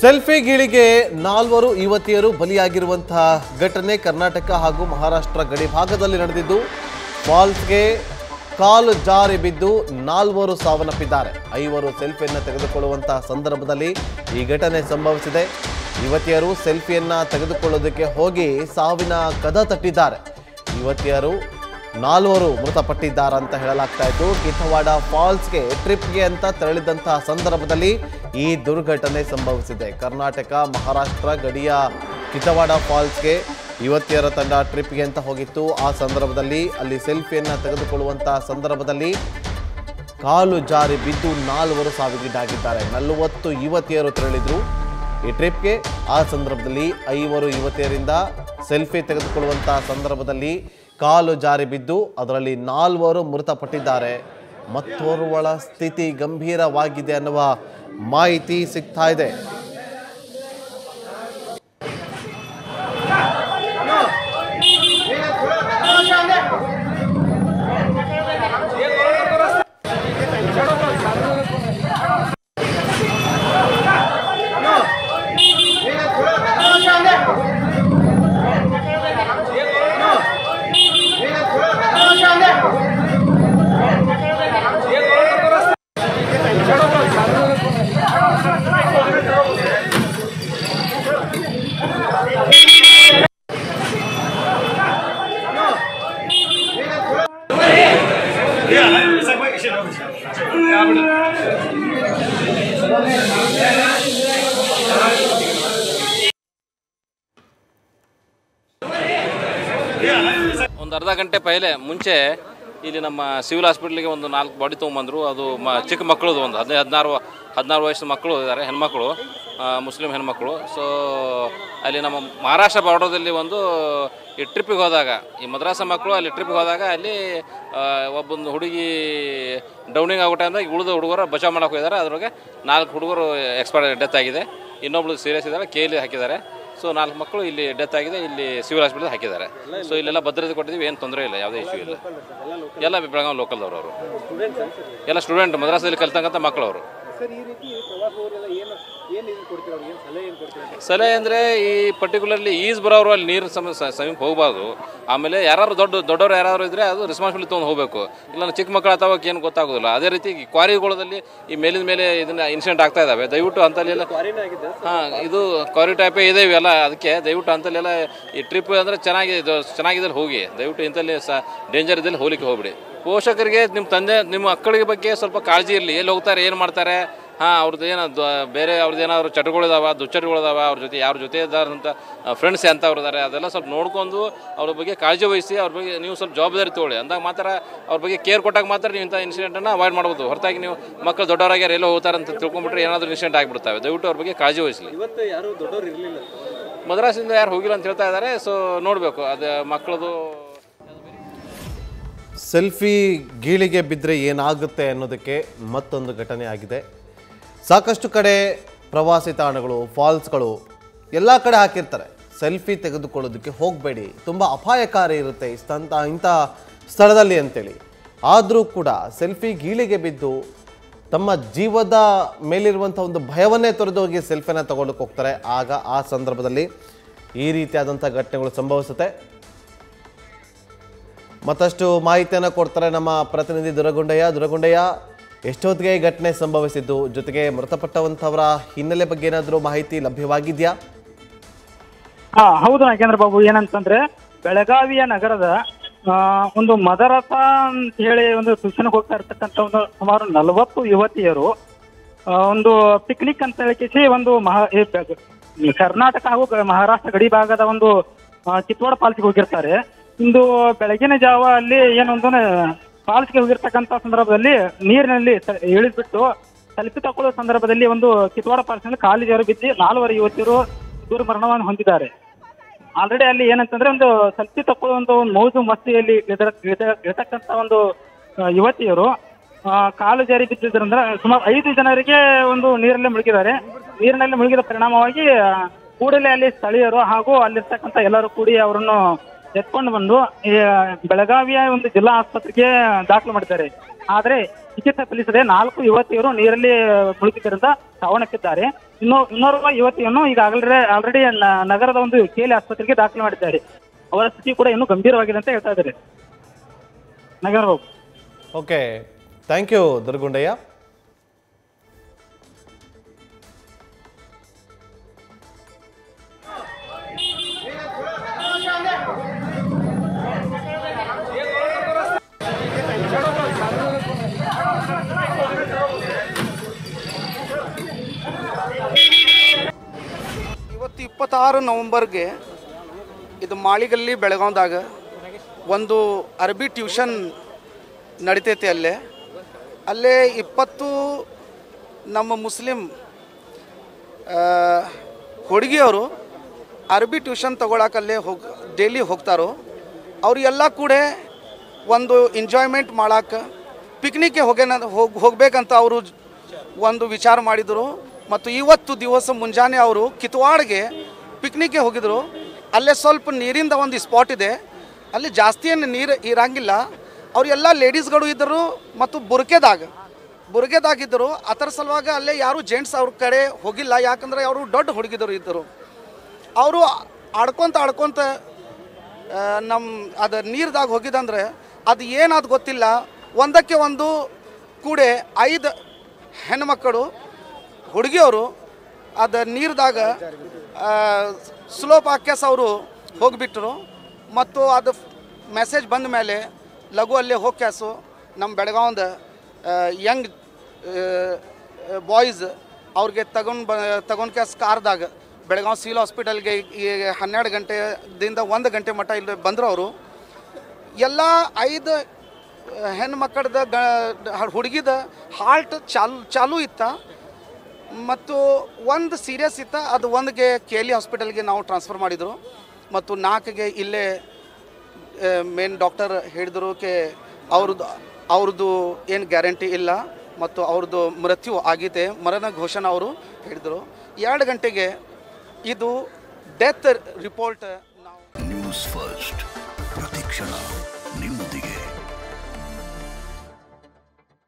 Selfie ಗೀಳಿಗೆ ನಾಲ್ವರು ಯುವತಿಯರು ಬಲಿಯಾಗಿರುವಂತಹ ಘಟನೆ ಕರ್ನಾಟಕ ಹಾಗೂ ಮಹಾರಾಷ್ಟ್ರ ಗಡಿ ಭಾಗದಲ್ಲಿ ನಡೆದಿದ್ದು ಫಾಲ್ಸ್ಗೆ ಕಾಲು ಜಾರಿ ಬಿದ್ದು ನಾಲ್ವರು ಸಾವನ್ನಪ್ಪಿದ್ದಾರೆ. ಐವರು ಸೆಲ್ಫಿಯನ್ನು ತೆಗೆದುಕೊಳ್ಳುವಂತಹ ಸಂದರ್ಭದಲ್ಲಿ ಈ ಘಟನೆ ಸಂಭವಿಸಿದೆ. ಯುವತಿಯರು ಸೆಲ್ಫಿಯನ್ನು ತೆಗೆದುಕೊಳ್ಳೋದಕ್ಕೆ ಹೋಗಿ ಸಾವಿನ ಕದ ತಟ್ಟಿದ್ದಾರೆ. ಯುವತಿಯರು ನಾಲ್ವರು ಮೃತಪಟ್ಟಿದ್ದಾರೆ ಅಂತ ಹೇಳಲಾಗ್ತಾ ಇದ್ದು ಕಿಥವಾಡ ಫಾಲ್ಸ್ಗೆ ಟ್ರಿಪ್ಗೆ ಅಂತ ತೆರಳಿದಂತಹ ಸಂದರ್ಭದಲ್ಲಿ ಈ ದುರ್ಘಟನೆ ಸಂಭವಿಸಿದೆ. ಕರ್ನಾಟಕ, ಮಹಾರಾಷ್ಟ್ರ, ಗಡಿಯ ಕಿಥವಾಡ ಫಾಲ್ಸ್ಗೆ ಯುವತಿಯರ ತಂಡ ಟ್ರಿಪ್ಗೆ ಅಂತ ಹೋಗಿತ್ತು. ಆ ಸಂದರ್ಭದಲ್ಲಿ ಅಲ್ಲಿ ಸೆಲ್ಫಿಯನ್ನು ತೆಗೆದುಕೊಳ್ಳುವಂತಹ ಸಂದರ್ಭದಲ್ಲಿ ಕಾಲು ಜಾರಿ ಬಿದ್ದು ನಾಲ್ವರು ಸಾವಿಗೀಡಾಗಿದ್ದಾರೆ. ನಲವತ್ತು ಯುವತಿಯರು ತೆರಳಿದ್ರು ಈ ಟ್ರಿಪ್ಗೆ. ಆ ಸಂದರ್ಭದಲ್ಲಿ ಐವರು ಯುವತಿಯರಿಂದ ಸೆಲ್ಫಿ ತೆಗೆದುಕೊಳ್ಳುವಂತಹ ಸಂದರ್ಭದಲ್ಲಿ ಕಾಲು ಜಾರಿ ಬಿದ್ದು ಅದರಲ್ಲಿ ನಾಲ್ವರು ಮೃತಪಟ್ಟಿದ್ದಾರೆ. ಮತ್ತೋರ್ವಳ ಸ್ಥಿತಿ ಗಂಭೀರವಾಗಿದೆ ಅನ್ನುವ ಮಾಹಿತಿ ಸಿಗ್ತಾ ಇದೆ. ಒಂದು ಅರ್ಧ ಗಂಟೆ ಪೈಲೆ ಮುಂಚೆ ಇಲ್ಲಿ ನಮ್ಮ ಸಿವಿಲ್ ಹಾಸ್ಪಿಟ್ಲಿಗೆ ಒಂದು ನಾಲ್ಕು ಬಾಡಿ ತೊಗೊಂಬಂದರು. ಅದು ಮ, ಚಿಕ್ಕ ಮಕ್ಕಳದು ಒಂದು ಹದಿನೈದು ಹದಿನಾರು ಹದಿನಾರು ವಯಸ್ಸಿನ ಮಕ್ಕಳು ಇದ್ದಾರೆ, ಹೆಣ್ಮಕ್ಳು ಮುಸ್ಲಿಂ ಹೆಣ್ಮಕ್ಳು. ಸೊ ಅಲ್ಲಿ ನಮ್ಮ ಮಹಾರಾಷ್ಟ್ರ ಬಾರ್ಡರ್ದಲ್ಲಿ ಒಂದು ಈ ಟ್ರಿಪ್ಪಿಗೆ ಹೋದಾಗ, ಈ ಮದ್ರಾಸ ಮಕ್ಕಳು ಅಲ್ಲಿ ಟ್ರಿಪ್ಪಿಗೆ ಹೋದಾಗ ಅಲ್ಲಿ ಒಬ್ಬೊಂದು ಹುಡುಗಿ ಡೌನಿಂಗ್ ಆಗೋ ಟೈಮ್ದಾಗ ಉಳಿದ ಹುಡುಗರು ಬಚಾವ್ ಮಾಡೋಕೆ ಹೋಗಿದ್ದಾರೆ. ಅದ್ರೊಳಗೆ ನಾಲ್ಕು ಹುಡುಗರು ಎಕ್ಸ್ಪೈರ್ ಡೆತ್ ಆಗಿದೆ. ಇನ್ನೊಬ್ಳು ಸೀರಿಯಸ್ ಇದ್ದಾರೆ ಕೇಲಿ ಹಾಕಿದ್ದಾರೆ. ಸೊ ನಾಲ್ಕು ಮಕ್ಕಳು ಇಲ್ಲಿ ಡೆತ್ ಆಗಿದೆ. ಇಲ್ಲಿ ಸಿವಿಲ್ ಹಾಸ್ಪಿಟಲ್ ಹಾಕಿದ್ದಾರೆ. ಸೊ ಇಲ್ಲೆಲ್ಲ ಭದ್ರತೆ ಕೊಟ್ಟಿದ್ದೀವಿ. ಏನು ತೊಂದರೆ ಇಲ್ಲ. ಯಾವುದೇ ಇಶ್ಯೂ ಇಲ್ಲ. ಎಲ್ಲ ಬೆಳಗಾವಿ ಲೋಕಲ್ದವ್ರು ಅವರು. ಎಲ್ಲ ಸ್ಟೂಡೆಂಟ್ ಮದ್ರಾಸಲ್ಲಿ ಕಲಿತಕ್ಕಂಥ ಮಕ್ಕಳು ಅವರು. ಸಲಹೆ ಅಂದರೆ ಈ ಪರ್ಟಿಕ್ಯುಲರ್ಲಿ ಈಜ್ ಬರೋರು ಅಲ್ಲಿ ನೀರು ಸಮ ಸಮೀಪ ಹೋಗಬಾರ್ದು. ಆಮೇಲೆ ಯಾರು ದೊಡ್ಡ ದೊಡ್ಡವರು ಯಾರು ಇದ್ದರೆ ಅದು ರೆಸ್ಪಾನ್ಸಿಬಿಲಿಟಿ ತೊಗೊಂಡು ಹೋಗಬೇಕು. ಇಲ್ಲ ಚಿಕ್ಕ ಮಕ್ಕಳು ಅಥವಾ ಏನು ಗೊತ್ತಾಗೋದಿಲ್ಲ. ಅದೇ ರೀತಿ ಕ್ವಾರಿಗಳಲ್ಲಿ ಈ ಮೇಲಿನ ಮೇಲೆ ಇದನ್ನ ಇನ್ಸಿಡೆಂಟ್ ಆಗ್ತಾ ಇದ್ದಾವೆ ದಯವಿಟ್ಟು ಅಂತಲ್ಲೆಲ್ಲ ಹಾಂ ಇದು ಕ್ವಾರಿ ಟೈಪೇ ಇದೆ ಇವೆಲ್ಲ ಅದಕ್ಕೆ ದಯವಿಟ್ಟು ಅಂತಲ್ಲೆಲ್ಲ ಈ ಟ್ರಿಪ್ ಅಂದರೆ ಚೆನ್ನಾಗಿ ಇದು ಚೆನ್ನಾಗಿದ್ದಲ್ಲಿ ಹೋಗಿ. ದಯವಿಟ್ಟು ಇಂಥಲ್ಲಿ ಸ ಡೇಂಜರ್ ಇದ್ದಲ್ಲಿ ಹೋಗ್ಲಿಕ್ಕೆ ಹೋಗ್ಬಿಡಿ. ಪೋಷಕರಿಗೆ ನಿಮ್ಮ ತಂದೆ ನಿಮ್ಮ ಮಕ್ಕಳಿಗೆ ಬಗ್ಗೆ ಸ್ವಲ್ಪ ಕಾಳಜಿ ಇರಲಿ. ಎಲ್ಲಿ ಹೋಗ್ತಾರೆ ಏನು ಮಾಡ್ತಾರೆ? ಹಾಂ ಅವ್ರದ್ದು ಏನೋ ಬೇರೆ ಅವ್ರದ್ದು ಏನಾದರೂ ಚಟಗಳಿದಾವ ದುಚ್ಚಟಗಳಿದಾವೆ ಅವ್ರ ಜೊತೆ ಯಾರ ಜೊತೆ ಇದ್ದಾರಂತ ಫ್ರೆಂಡ್ಸ್ ಎಂಥವ್ರು ಇದ್ದಾರೆ ಅದೆಲ್ಲ ಸ್ವಲ್ಪ ನೋಡ್ಕೊಂಡು ಅವ್ರ ಬಗ್ಗೆ ಕಾಳಜಿ ವಹಿಸಿ ಅವ್ರ ಬಗ್ಗೆ ನೀವು ಸ್ವಲ್ಪ ಜವಾಬ್ದಾರಿ ತೊಗೊಳ್ಳಿ. ಅಂದಾಗ ಮಾತ್ರ ಅವ್ರ ಬಗ್ಗೆ ಕೇರ್ ಕೊಟ್ಟಾಗ ಮಾತ್ರ ನೀವು ಇಂಥ ಇನ್ಸಿಡೆಂಟನ್ನು ಅವಾಯ್ಡ್ ಮಾಡ್ಬೋದು. ಹೊರತಾಗಿ ನೀವು ಮಕ್ಕಳು ದೊಡ್ಡವರಾಗ್ಯಾರ ಎಲ್ಲೋ ಹೋಗ್ತಾರೆ ಅಂತ ತಿಳ್ಕೊಂಬಿಟ್ರೆ ಏನಾದರೂ ಇನ್ಸಿಡೆಂಟ್ ಆಗಿಬಿಡ್ತಾವೆ. ದಯವಿಟ್ಟು ಅವ್ರ ಬಗ್ಗೆ ಕಾಳಜಿ ವಹಿಸಲಿ. ಇವತ್ತು ಯಾರು ದೊಡ್ಡವರು ಇರಲಿಲ್ಲ. ಮದ್ರಾಸಿಂದ ಯಾರು ಹೋಗಿಲ್ಲ ಅಂತ ಹೇಳ್ತಾ ಇದ್ದಾರೆ ಸೊ ನೋಡಬೇಕು. ಅದು ಮಕ್ಕಳದು ಸೆಲ್ಫಿ ಗೀಳಿಗೆ ಬಿದ್ದರೆ ಏನಾಗುತ್ತೆ ಅನ್ನೋದಕ್ಕೆ ಮತ್ತೊಂದು ಘಟನೆ ಆಗಿದೆ. ಸಾಕಷ್ಟು ಕಡೆ ಪ್ರವಾಸಿ ತಾಣಗಳು, ಫಾಲ್ಸ್ಗಳು ಎಲ್ಲ ಕಡೆ ಹಾಕಿರ್ತಾರೆ. ಸೆಲ್ಫಿ ತೆಗೆದುಕೊಳ್ಳೋದಕ್ಕೆ ಹೋಗಬೇಡಿ. ತುಂಬ ಅಪಾಯಕಾರಿ ಇರುತ್ತೆ ಇಷ್ಟಂತ ಇಂಥ ಸ್ಥಳದಲ್ಲಿ ಅಂತೇಳಿ. ಆದರೂ ಕೂಡ ಸೆಲ್ಫಿ ಗೀಳಿಗೆ ಬಿದ್ದು ತಮ್ಮ ಜೀವದ ಮೇಲಿರುವಂಥ ಒಂದು ಭಯವನ್ನೇ ತೊರೆದು ಹೋಗಿ ಸೆಲ್ಫಿನ ತಗೊಳ್ಳೋಕೆ ಹೋಗ್ತಾರೆ. ಆಗ ಆ ಸಂದರ್ಭದಲ್ಲಿ ಈ ರೀತಿಯಾದಂಥ ಘಟನೆಗಳು ಸಂಭವಿಸುತ್ತೆ. ಮತ್ತಷ್ಟು ಮಾಹಿತಿಯನ್ನು ಕೊಡ್ತಾರೆ ನಮ್ಮ ಪ್ರತಿನಿಧಿ ದುರಗುಂಡಯ್ಯ. ದುರಗುಂಡಯ್ಯ, ಎಷ್ಟೊತ್ತಿಗೆ ಈ ಘಟನೆ ಸಂಭವಿಸಿದ್ದು? ಜೊತೆಗೆ ಮೃತಪಟ್ಟವಂಥವರ ಹಿನ್ನೆಲೆ ಬಗ್ಗೆ ಏನಾದರೂ ಮಾಹಿತಿ ಲಭ್ಯವಾಗಿದೆಯಾ? ಹಾ, ಹೌದು ನಾಗೇಂದ್ರ ಬಾಬು ಏನಂತಂದ್ರೆ, ಬೆಳಗಾವಿಯ ನಗರದ ಒಂದು ಮದರಸ ಅಂತ ಹೇಳಿ ಒಂದು ಸೂಚನೆ ಹೋಗ್ತಾ ಇರ್ತಕ್ಕಂಥ ಒಂದು ಸುಮಾರು ನಲವತ್ತು ಯುವತಿಯರು ಒಂದು ಪಿಕ್ನಿಕ್ ಅಂತ ಹೇಳಿ ಒಂದು ಮಹಾ ಕರ್ನಾಟಕ ಹಾಗೂ ಮಹಾರಾಷ್ಟ್ರ ಗಡಿ ಭಾಗದ ಒಂದು ಚಿತ್ತೋಡ ಪಾಲ್ಸಿಗೆ ಹೋಗಿರ್ತಾರೆ. ಇಂದು ಬೆಳಗಿನ ಜಾವ ಅಲ್ಲಿ ಏನೊಂದು ಫಾಲ್ಸ್ಗೆ ಹೋಗಿರ್ತಕ್ಕಂಥ ಸಂದರ್ಭದಲ್ಲಿ ನೀರಿನಲ್ಲಿ ಇಳಿದ್ಬಿಟ್ಟು ಸೆಲ್ಫಿ ತಗೊಳ್ಳೋ ಸಂದರ್ಭದಲ್ಲಿ ಒಂದು ಕಿತ್ವಾಡ ಪಾಲ್ಸ್ನಲ್ಲಿ ಕಾಲು ಜಾರು ಬಿದ್ದು ನಾಲ್ವರು ಯುವತಿಯರು ದುರ್ಮರಣವನ್ನು ಹೊಂದಿದ್ದಾರೆ. ಆಲ್ರೆಡಿ ಅಲ್ಲಿ ಏನಂತಂದ್ರೆ ಒಂದು ಸೆಲ್ಫಿ ತಕೊಳ್ಳುವಂತ ಒಂದು ಮೌಜು ಮಸ್ತಿಯಲ್ಲಿ ಇರತಕ್ಕಂಥ ಒಂದು ಯುವತಿಯರು ಕಾಲು ಜಾರಿ ಬಿದ್ದಿದ್ರಂದ್ರೆ ಸುಮಾರು ಐದು ಜನರಿಗೆ ಒಂದು ನೀರಲ್ಲಿ ಮುಳುಗಿದ್ದಾರೆ. ನೀರಿನಲ್ಲಿ ಮುಳುಗಿದ ಪರಿಣಾಮವಾಗಿ ಕೂಡಲೇ ಅಲ್ಲಿ ಸ್ಥಳೀಯರು ಹಾಗೂ ಅಲ್ಲಿರ್ತಕ್ಕಂಥ ಎಲ್ಲರೂ ಕೂಡಿ ಅವರನ್ನು ಎತ್ಕೊಂಡು ಬಂದು ಬೆಳಗಾವಿಯ ಒಂದು ಜಿಲ್ಲಾ ಆಸ್ಪತ್ರೆಗೆ ದಾಖಲು ಮಾಡಿದ್ದಾರೆ. ಆದರೆ, ಚಿಕಿತ್ಸೆ ಫಲಿಸದೆ ನಾಲ್ಕು ಯುವತಿಯರು ನೀರಲ್ಲಿ ಮುಳುಗಿದ್ದರಿಂದ ಸಾವನ್ನಪ್ಪಿದ್ದಾರೆ. ಇನ್ನೂ, ಇನ್ನೋರ್ವ ಯುವತಿಯನ್ನು ಈಗ ಆಲ್ರೆಡಿ ನಗರದ ಒಂದು ಕೇಲಿ ಆಸ್ಪತ್ರೆಗೆ ದಾಖಲು ಮಾಡಿದ್ದಾರೆ. ಅವರ ಸ್ಥಿತಿ ಕೂಡ ಇನ್ನೂ ಗಂಭೀರವಾಗಿದೆ ಅಂತ ಹೇಳ್ತಾ ಇದ್ದಾರೆ. ನಗರ ಓಕೆ, ಥ್ಯಾಂಕ್ ಯು ದುರ್ಗುಂಡಯ್ಯ. ಇಪ್ಪತ್ತಾರು ನವಂಬರ್ಗೆ ಇದು ಮಾಳಿಗಲ್ಲಿ ಬೆಳಗಾವ್ದಾಗ ಒಂದು ಅರಬಿ ಟ್ಯೂಷನ್ ನಡಿತೈತಿ ಅಲ್ಲೇ. ಅಲ್ಲೇ ಇಪ್ಪತ್ತು ನಮ್ಮ ಮುಸ್ಲಿಂ ಹುಡುಗಿಯವರು ಅರಬಿ ಟ್ಯೂಷನ್ ತೊಗೊಳಕಲ್ಲೇ ಹೋಗಿ, ಡೈಲಿ ಹೋಗ್ತಾರೋ ಅವರೆಲ್ಲ ಕೂಡ ಒಂದು ಎಂಜಾಯ್ಮೆಂಟ್ ಮಾಡಕ್ಕೆ ಪಿಕ್ನಿಕ್ಗೆ ಹೋಗೇನ, ಹೋಗಿ, ಹೋಗ್ಬೇಕಂತ ಅವರು ಒಂದು ವಿಚಾರ ಮಾಡಿದರು. ಮತ್ತು ಇವತ್ತು ದಿವಸ ಮುಂಜಾನೆ ಅವರು ಕಿತ್ವಾಡ್ಗೆ ಪಿಕ್ನಿಕ್ಗೆ ಹೋಗಿದ್ರು. ಅಲ್ಲೇ ಸ್ವಲ್ಪ ನೀರಿಂದ ಒಂದು ಸ್ಪಾಟ್ ಇದೆ. ಅಲ್ಲಿ ಜಾಸ್ತಿ ಏನು ನೀರು ಇರಂಗಿಲ್ಲ. ಅವರೆಲ್ಲ ಲೇಡೀಸ್ಗಳು ಇದ್ದರು ಮತ್ತು ಬುರ್ಕೆದಾಗ. ಬುರ್ಗೆದಾಗಿದ್ದರು ಅದರ ಸಲುವಾಗಿ ಅಲ್ಲೇ ಯಾರು ಜೆಂಟ್ಸ್ ಅವ್ರ ಕಡೆ ಹೋಗಿಲ್ಲ. ಯಾಕಂದ್ರೆ ಅವರು ದೊಡ್ಡ ಹುಡುಗಿದರು ಇದ್ದರು ಅವರು ಆಡ್ಕೊತ ಆಡ್ಕೊತ ನಮ್ಮ ಅದು ನೀರ್ದಾಗ ಹೋಗಿದಂದ್ರೆ ಅದು ಏನಾದ ಗೊತ್ತಿಲ್ಲ. ಒಂದಕ್ಕೆ ಒಂದು ಕೂಡೆ ಐದು ಹೆಣ್ಮಕ್ಕಳು ಹುಡುಗಿಯವರು ಅದು ನೀರ್ದಾಗ ಸ್ಲೋಪ್ ಹಾಕ್ಯಾಸ ಅವರು ಹೋಗಿಬಿಟ್ರು. ಮತ್ತು ಅದು ಮೆಸೇಜ್ ಬಂದ ಮೇಲೆ ಲಘು ಅಲ್ಲೇ ಹೋಗ್ಯಾಸು. ನಮ್ಮ ಬೆಳಗಾವಂದ ಯಂಗ್ ಬಾಯ್ಸ್ ಅವ್ರಿಗೆ ತಗೊಂಡು ಬ, ತಗೊಂಡ್ ಕ್ಯಾಸ್ ಕಾರ್ದಾಗ, ಬೆಳಗಾವಿ ಸಿವಿಲ್ ಹಾಸ್ಪಿಟಲ್ಗೆ ಈ ಹನ್ನೆರಡು ಗಂಟೆದಿಂದ ಒಂದು ಗಂಟೆ ಮಟ್ಟ ಇಲ್ಲಿ ಬಂದರು ಅವರು. ಎಲ್ಲ ಐದು ಹೆಣ್ಣು ಮಕ್ಕಳದ ಗ, ಹುಡುಗಿದ ಹಾರ್ಟ್ ಚಾಲು ಚಾಲು ಇತ್ತ. ಮತ್ತು ಒಂದು ಸೀರಿಯಸ್ ಇತ್ತ, ಅದು ಒಂದಿಗೆ ಕೆ ಎಲ್ ಇ ಹಾಸ್ಪಿಟಲ್ಗೆ ನಾವು ಟ್ರಾನ್ಸ್ಫರ್ ಮಾಡಿದರು. ಮತ್ತು ನಾಲ್ಕಿಗೆ ಇಲ್ಲೇ ಮೇನ್ ಡಾಕ್ಟರ್ ಹೇಳಿದರು ಕೆ ಅವ್ರದ್ದು ಅವ್ರದ್ದು ಏನು ಗ್ಯಾರಂಟಿ ಇಲ್ಲ, ಮತ್ತು ಅವ್ರದ್ದು ಮೃತ್ಯು ಆಗಿದೆ, ಮರಣ ಘೋಷಣ ಅವರು ಹೇಳಿದರು. ಎರಡು ಗಂಟೆಗೆ ಇದು ಡೆತ್ ರಿಪೋರ್ಟ್ ನಾವು ನ್ಯೂಸ್ ಫಸ್ಟ್